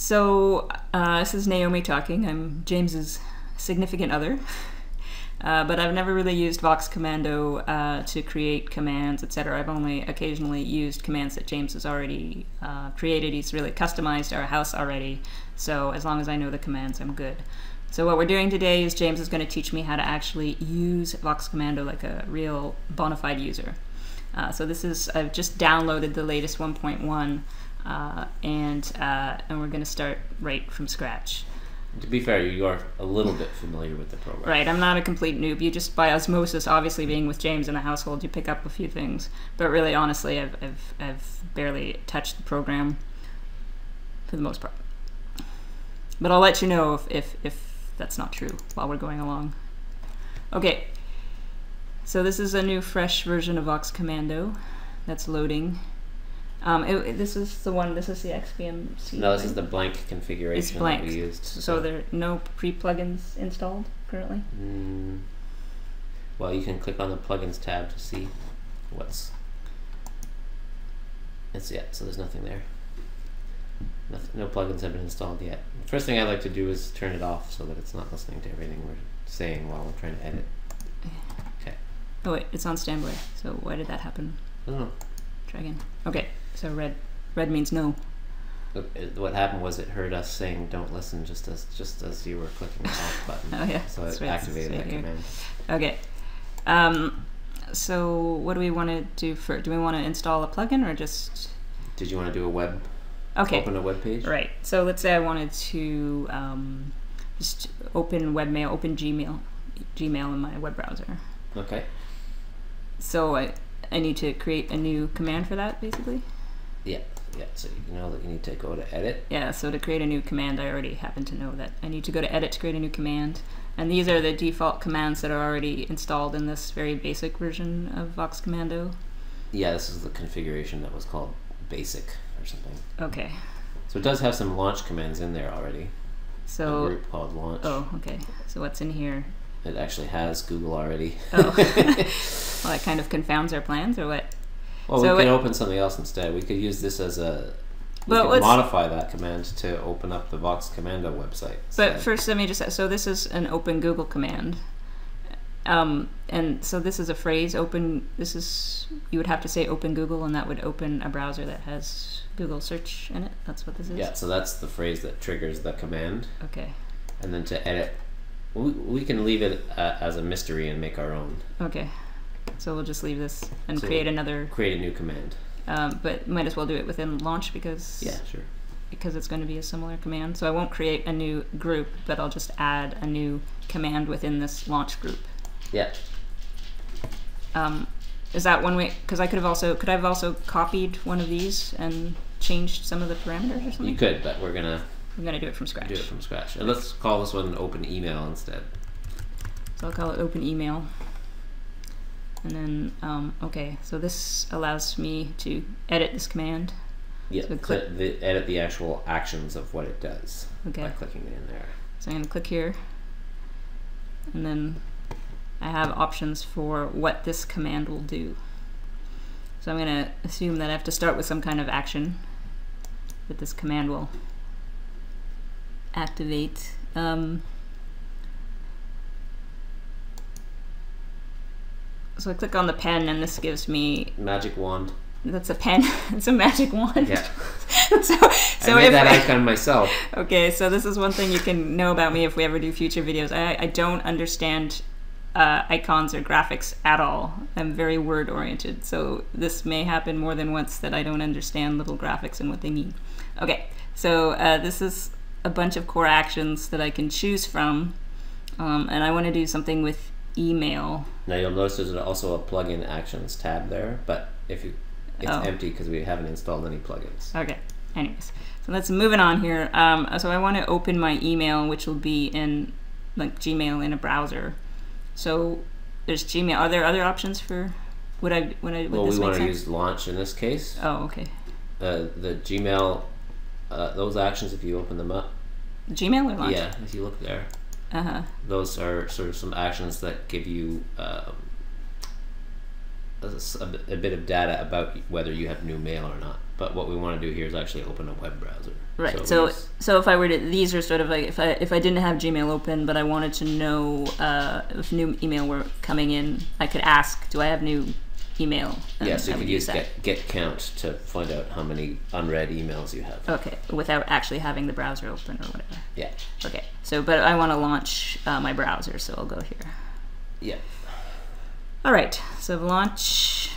So, uh, this is Naomi talking. I'm James's significant other. Uh, but I've never really used VoxCommando uh, to create commands, etc. I've only occasionally used commands that James has already uh, created. He's really customized our house already, so as long as I know the commands, I'm good. So what we're doing today is James is going to teach me how to actually use VoxCommando like a real bona fide user. Uh, so this is, I've just downloaded the latest 1.1 uh, and, uh, and we're going to start right from scratch. To be fair, you are a little bit familiar with the program. Right, I'm not a complete noob. You just, by osmosis, obviously being with James in the household, you pick up a few things. But really, honestly, I've, I've, I've barely touched the program for the most part. But I'll let you know if, if, if that's not true while we're going along. Okay, so this is a new fresh version of VoxCommando that's loading. Um, it, it- this is the one, this is the XBMC. No, this right? is the blank configuration It's blank. that we used. So there are no pre-plugins installed currently? Mm, well, you can click on the plugins tab to see what's. It's yeah, so there's nothing there. Nothing, no plugins have been installed yet. First thing I'd like to do is turn it off so that it's not listening to everything we're saying while we're trying to edit. Okay. Oh wait, it's on standby. So why did that happen? I don't know. Try again. Okay, so red. Red means no. What happened was it heard us saying "Don't listen" just as just as you were clicking the off button. Oh yeah. So it right, activated right that here. command. Okay. Um, so what do we want to do for? Do we want to install a plugin or just? Did you want to do a web? Okay. Open a web page. Right. So let's say I wanted to um, just open webmail, open Gmail, Gmail in my web browser. Okay. So I I need to create a new command for that, basically. Yeah. Yeah. So you know that you need to go to edit. Yeah, so to create a new command, I already happen to know that I need to go to edit to create a new command. And these are the default commands that are already installed in this very basic version of VoxCommando. Yeah, this is the configuration that was called basic or something. Okay, So it does have some launch commands in there already. a so, group called launch. oh, okay. So what's in here? It actually has Google already. Oh, well, that kind of confounds our plans, or what? Well, So we could it- open something else instead. We could use this as a. We could modify that command to open up the VoxCommando website. But first, let me just, so this is an open Google command. Um, and so this is a phrase, open, this is, you would have to say open Google, and that would open a browser that has Google search in it. That's what this is? yeah, so that's the phrase that triggers the command, Okay. and then to edit, we, we can leave it uh, as a mystery and make our own. Okay. So we'll just leave this and So- create another, Create a new command. um, but might as well do it within launch because Yeah, sure. because it's going to be a similar command. So I won't create a new group, but I'll just add a new command within this launch group. Yeah. Um, is that one way? Because I could have also could I have also copied one of these and changed some of the parameters or something? You could, but we're gonna I'm gonna do it from scratch. do it from scratch. And let's call this one open email instead. So I'll call it open email. And then um, okay, so this allows me to edit this command. Yeah, So click- the, edit the actual actions of what it does Okay. by clicking it in there. So I'm going to click here. And then I have options for what this command will do. So I'm going to assume that I have to start with some kind of action that this command will activate. Um, so I click on the pen and this gives me, Magic wand. that's a pen, it's a magic wand. Yeah, so so I made if that I- icon myself. Okay, so this is one thing you can know about me if we ever do future videos. I, I don't understand uh, icons or graphics at all. I'm very word oriented, so this may happen more than once that I don't understand little graphics and what they mean. Okay, so uh, this is a bunch of core actions that I can choose from, um, and I want to do something with email. Now you'll notice there's also a plugin actions tab there, but if you, it's Oh. empty because we haven't installed any plugins. Okay. Anyways, so let's moving on here. Um, so I want to open my email, which will be in like Gmail in a browser. So there's Gmail. Are there other options for? Would I? Would I? Would Well, this we make want to use launch in this case. Oh, okay. Uh, the Gmail, uh, those actions, if you open them up, Gmail or launch? yeah, if you look there, Uh huh. those are sort of some actions that give you um, a, a bit- a bit of data about whether you have new mail or not. but what we want to do here is actually open a web browser. Right. So, use- so if I were to, these are sort of like if I if I didn't have Gmail open, but I wanted to know uh, if new email were coming in, I could ask, do I have new email? And yeah, so you could use get, get count to find out how many unread emails you have. Okay, without actually having the browser open or whatever. Yeah. Okay. So, but I want to launch uh, my browser, so I'll go here. Yeah. All right. So launch.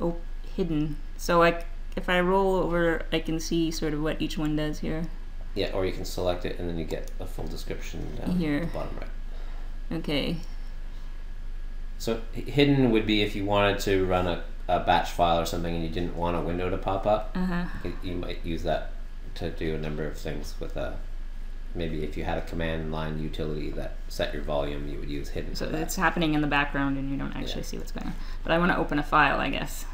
Oh, hidden. So I, if I roll over, I can see sort of what each one does here. Yeah, or you can select it and then you get a full description down Here. the bottom right. Okay. So hidden would be if you wanted to run a, a batch file or something and you didn't want a window to pop up. Uh huh. You might use that to do a number of things with a. Maybe if you had a command line utility that set your volume, you would use hidden. So for that. it's happening in the background, and you don't actually Yeah. see what's going on. But I want to open a file, I guess,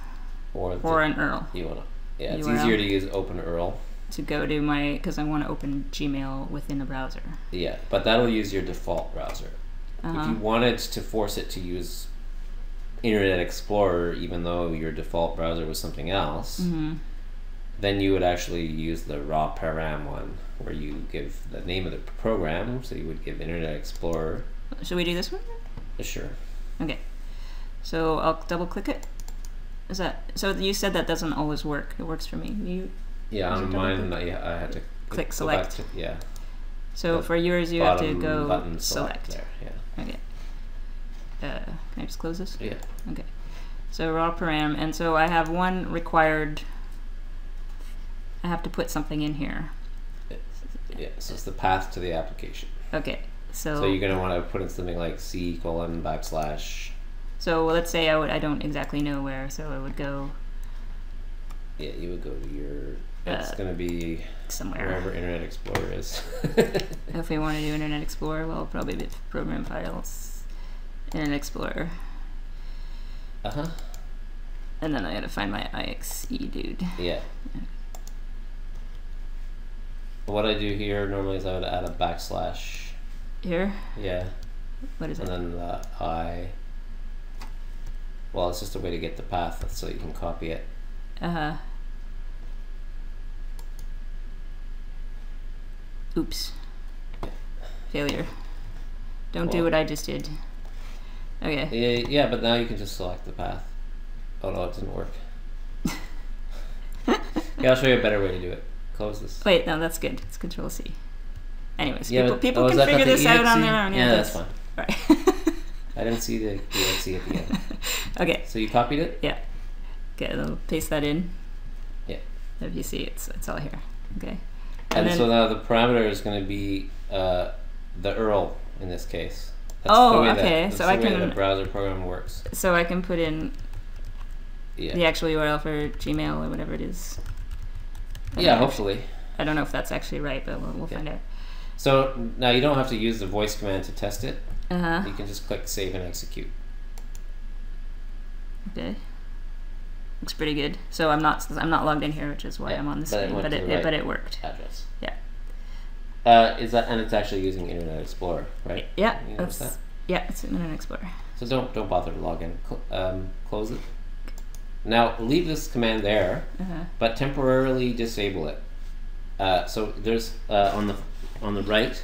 or the, or an URL you want to. Yeah, it's URL. easier to use OpenURL. to go to my because I want to open Gmail within the browser. Yeah, but that'll use your default browser. If Uh-huh. you wanted to force it to use Internet Explorer, even though your default browser was something else, hmm then you would actually use the raw param one, where you give the name of the program. So you would give Internet Explorer. Should we do this one? uh, Sure. Okay. So I'll double click it. Is that so? You said that doesn't always work. It works for me. You Yeah, on mine, click? I, I had to Click select. To, yeah. so for yours you have to go button select. there. Yeah. Okay. Uh, can I just close this? Yeah. Okay. So raw param, and so I have one required. I have to put something in here. Yeah. So it's the path to the application. Okay. So So you're gonna want to put in something like c colon backslash. so let's say I would I don't exactly know where, so I would go Yeah, you would go to your. It's Uh, gonna be somewhere. wherever Internet Explorer is. If we want to do Internet Explorer, well, probably the program files, Internet Explorer, uh huh. and then I gotta find my IXE dude. Yeah. What I do here normally is I would add a backslash. Here, Yeah. what is And it? And then the I. Well, it's just a way to get the path so you can copy it. Uh huh. Oops. Failure. Don't do oh. what I just did. Okay. Yeah, yeah, but now you can just select the path. Oh no, it didn't work. yeah, I'll show you a better way to do it. Close this. Wait, no, that's good. It's Control C. Anyways, Yeah, people, but- people oh, can figure this out on their own. Yeah, Yeah, that's fine. Right. I didn't see the EXE at the end. okay. So you copied it? Yeah. Okay, I'll paste that in. Yeah. If you see, it's it's all here. Okay. And, And so now the parameter is going to be uh, the URL in this case. That's Oh, the way okay, That, that's so the I can- the browser program works. so I can put in Yeah. the actual URL for Gmail or whatever it is. Yeah, know. hopefully. I don't know if that's actually right, but we'll, we'll Okay. find out. So now you don't have to use the voice command to test it. Uh huh. You can just click save and execute. Okay. Looks pretty good. So I'm not I'm not logged in here, which is why Yeah, I'm on the but it screen. But it, the it right. but it worked. Address. Yeah. Uh, is that and it's actually using Internet Explorer, right? Yeah. You that? yeah. It's Internet Explorer. So don't don't bother to log in. Cl- um, close it. Now leave this command there, Uh huh. but temporarily disable it. Uh, so there's uh, on the on the right,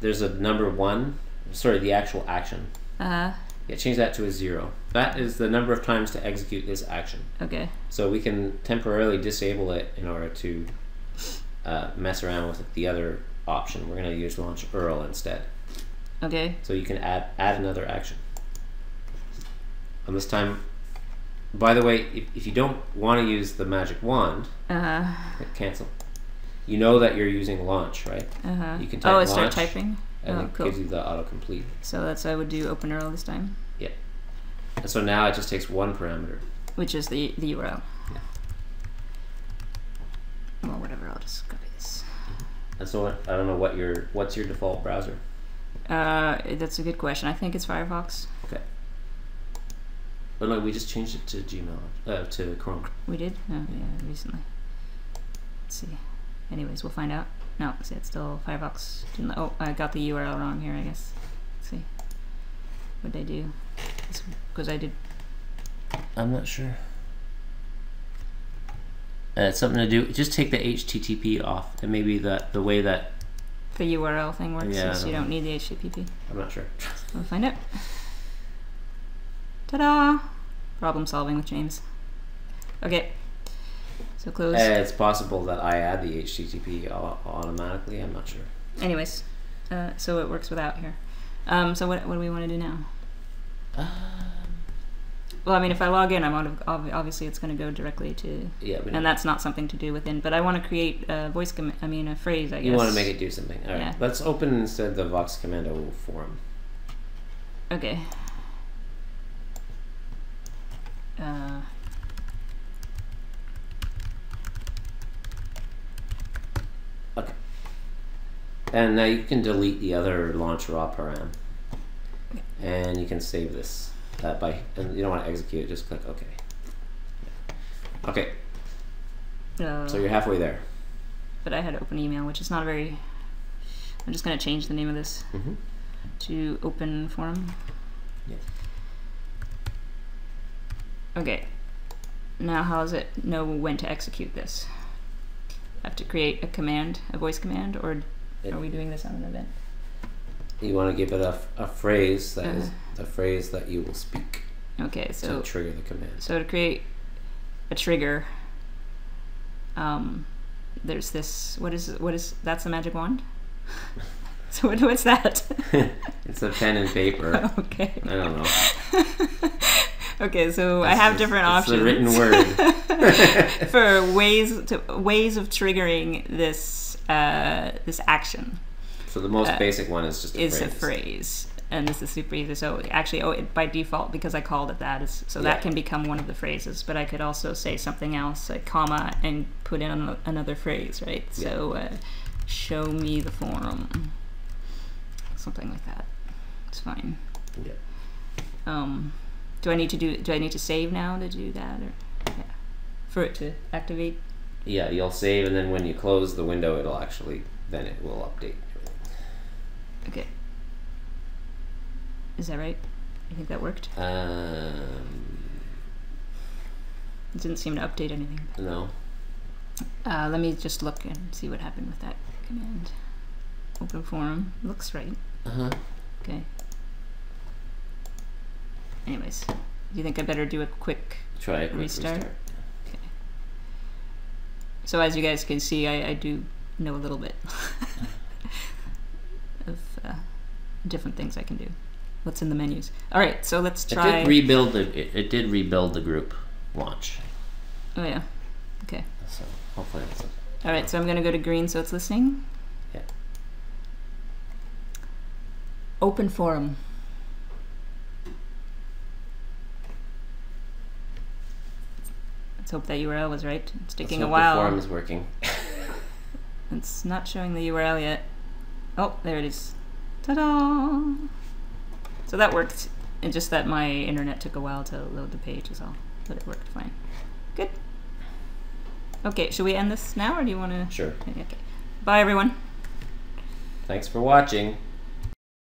there's a number one. Sorry, the actual action. Uh huh. Yeah, change that to a zero. That is the number of times to execute this action. Okay. So we can temporarily disable it in order to uh, mess around with the other option. We're going to use launch URL instead. Okay. So you can add add another action. And this time, by the way, if, if you don't want to use the magic wand, Uh huh. cancel. You know that you're using launch, right? Uh huh. You can type Oh, I start typing. And Oh, it cool. gives you the autocomplete. So that's I would do open URL this time, And so now it just takes one parameter. which is the the URL. Yeah. Well, whatever. I'll just copy this. And so I don't know what your what's your default browser. Uh, that's a good question. I think it's Firefox. Okay. But no, we just changed it to Gmail, uh, to Chrome. We did? Oh, yeah, recently. Let's see. Anyways, we'll find out. No, see, it's still Firefox. Didn't- Oh, I got the URL wrong here, I guess. Let's see. What did I do? Because I did. I'm not sure. Uh, it's something to do. Just take the HTTP off, and maybe that the way that The URL thing works Yeah, you don't don't need the HTTP. I'm not sure. We'll find out. Ta-da! Problem solving with James. Okay. So close. Uh, it's possible that I add the HTTP automatically. I'm not sure. Anyways, uh, so it works without here. Um, so what, what do we want to do now? Well, I mean, if I log in, I'm out of, obviously it's going to go directly to, Yeah, and that's not something to do within. But I want to create a voice, com- I mean, a phrase. I guess you want to make it do something. All right. Yeah. Let's open instead the VoxCommando forum. Okay. Uh, Okay. And now you can delete the other launch raw param. And you can save this uh, by, and you don't want to execute it, just click OK. Okay, uh, so you're halfway there. but I had open email, which is not a very. I'm just going to change the name of this Mm-hmm. to open forum. Yes. Okay. Now, how does it know when to execute this? I have to create a command, a voice command, or It- are we doing this on an event? You want to give it a, a phrase that is Uh-huh. the phrase that you will speak Okay, so to trigger the command. so to create a trigger, um, there's this. What is what is that's the magic wand? so what, what's that? it's a pen and paper. okay. I don't know. Okay, so I have is- different it's options. the written word. for ways to ways of triggering this uh, this action So the most Uh, basic one is just a is phrase. a phrase, and this is super easy. So actually, oh, it, by default, because I called it that, is so Yeah. that can become one of the phrases. But I could also say something else, like comma, and put in another phrase, right? So uh, show me the forum, something like that. It's fine. Yeah. Um, do I need to do? Do I need to save now to do that, or yeah, for it to activate? Yeah, you'll save, and then when you close the window, it'll actually then it will update. Okay. Is that right? You think that worked? Um, It didn't seem to update anything. no. Uh, let me just look and see what happened with that command. Open forum. Looks right. Uh huh. Okay. Anyways, do you think I better do a quick Try a quick Restart? restart. So as you guys can see, I, I do know a little bit different things I can do. What's in the menus? All right, so let's It try. did rebuild the. It, it did rebuild the group launch. oh yeah. Okay. So hopefully that's. All right, so I'm gonna go to green, so it's listening. Yeah. Open forum. Let's hope that URL was right. It's taking a while. The forum is working. It's not showing the URL yet. Oh, there it is. Ta-da! So that worked. It's just that my internet took a while to load the page is all. But it worked fine. Good. Okay, should we end this now or do you want to? Sure. Okay. Bye everyone. Thanks for watching.